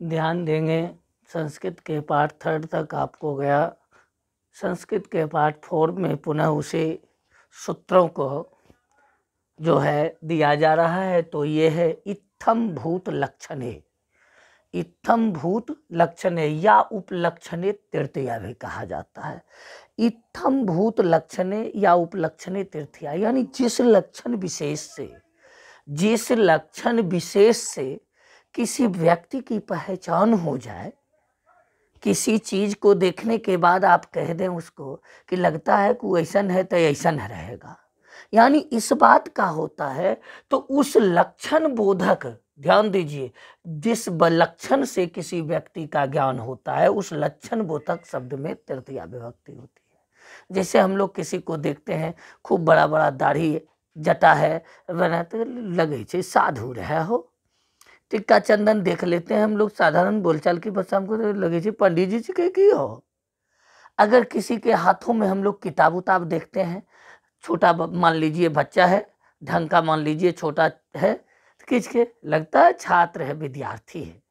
ध्यान देंगे। संस्कृत के पार्ट थर्ड तक आपको गया। संस्कृत के पार्ट फोर में पुनः उसे सूत्रों को जो है दिया जा रहा है तो ये है इत्थम भूत लक्षण। इत्थम भूत लक्षण या उपलक्षणे तृतीया भी कहा जाता है। इत्थम भूत लक्षणे या उपलक्षणे तृतीया यानी जिस लक्षण विशेष से, जिस लक्षण विशेष से किसी व्यक्ति की पहचान हो जाए, किसी चीज़ को देखने के बाद आप कह दें उसको कि लगता है कि ऐसा है तो ऐसा रहेगा। यानी इस बात का होता है तो उस लक्षण बोधक, ध्यान दीजिए, जिस लक्षण से किसी व्यक्ति का ज्ञान होता है, उस लक्षण बोधक शब्द में तृतीया विभक्ति होती है। जैसे हम लोग किसी को देखते हैं, खूब बड़ा बड़ा दाढ़ी जटा है तो लगे साधु रहे हो टिक्का चंदन देख लेते हैं हम लोग, साधारण बोलचाल की भाषा हमको तो लगे पंडित जी जी के की हो। अगर किसी के हाथों में हम लोग किताब उताब देखते हैं, छोटा मान लीजिए बच्चा है, ढंग का मान लीजिए छोटा है तो किसके? लगता है छात्र है, विद्यार्थी है।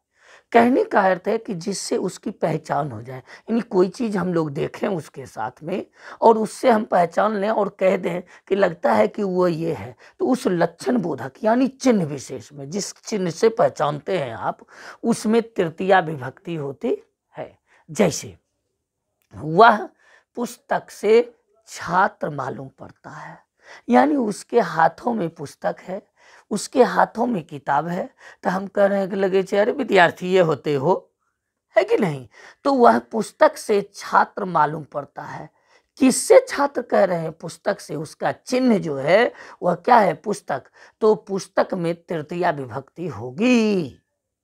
कहने का अर्थ है कि जिससे उसकी पहचान हो जाए, यानी कोई चीज़ हम लोग देखें उसके साथ में और उससे हम पहचान लें और कह दें कि लगता है कि वो ये है। तो उस लक्षण बोधक, यानी चिन्ह विशेष में, जिस चिन्ह से पहचानते हैं आप, उसमें तृतीया विभक्ति होती है। जैसे वह पुस्तक से छात्र मालूम पड़ता है, यानी उसके हाथों में पुस्तक है उसके हाथों में किताब है तो हम कह रहे हैं कि लगे अरे विद्यार्थी ये होते हो, है कि नहीं? तो वह पुस्तक से छात्र मालूम पड़ता है। किससे छात्र कह रहे हैं पुस्तक से? उसका चिन्ह जो है, वह क्या है पुस्तक? तो पुस्तक में तृतीया विभक्ति होगी।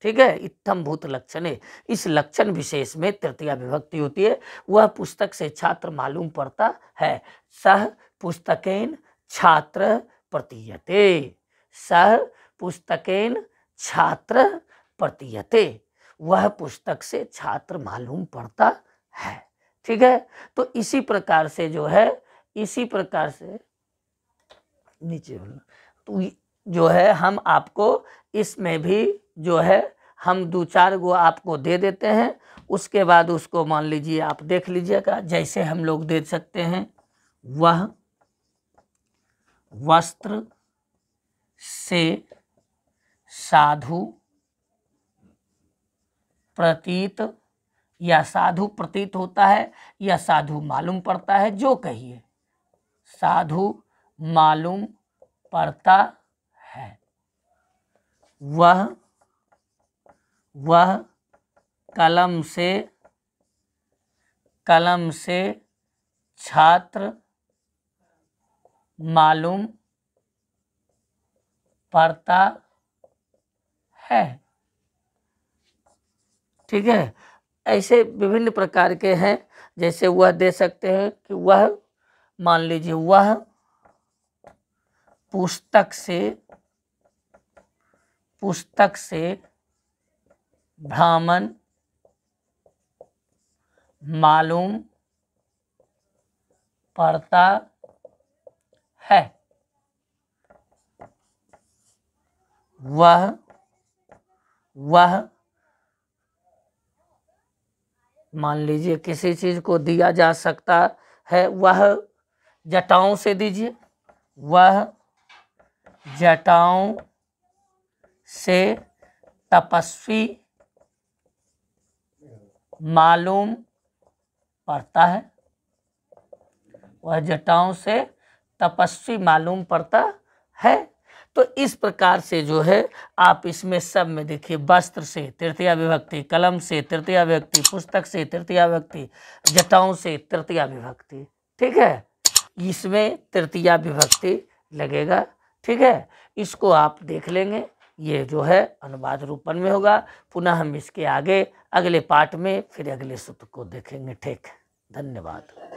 ठीक है? इत्थम भूत लक्षण। इस लक्षण विशेष में तृतीया विभक्ति होती है। वह पुस्तक से छात्र मालूम पड़ता है। सह पुस्तकेन छात्र प्रतीयते। सह पुस्तकेन छात्र प्रतीयते। वह पुस्तक से छात्र मालूम पड़ता है। ठीक है? तो इसी प्रकार से जो है, इसी प्रकार से नीचे तो जो है, हम आपको इसमें भी जो है, हम दो चार गो आपको दे देते हैं। उसके बाद उसको मान लीजिए, आप देख लीजिएगा, जैसे हम लोग दे सकते हैं, वह वस्त्र से साधु प्रतीत या साधु प्रतीत होता है या साधु मालूम पड़ता है, जो कहिए। साधु मालूम पड़ता है। वह वह कलम से कलम से छात्र मालूम पड़ता है। ठीक है? ऐसे विभिन्न प्रकार के हैं। जैसे वह दे सकते हैं कि वह, मान लीजिए वह पुस्तक से पुस्तक से ब्राह्मण मालूम पड़ता है। वह वह, मान लीजिए किसी चीज़ को दिया जा सकता है, वह जटाओं से दीजिए। वह जटाओं से तपस्वी मालूम पड़ता है। वह जटाओं से तपस्वी मालूम पड़ता है। तो इस प्रकार से जो है, आप इसमें सब में देखिए, वस्त्र से, तृतीया विभक्ति, कलम से, तृतीया विभक्ति, पुस्तक से, तृतीया विभक्ति, जटाओं से, तृतीया विभक्ति। ठीक है? इसमें तृतीया विभक्ति लगेगा। ठीक है? इसको आप देख लेंगे। ये जो है, अनुवाद रूपन में होगा। पुनः हम इसके आगे, अगले पाठ में, फिर अगले सूत्र को देखेंगे। ठीक धन्यवाद।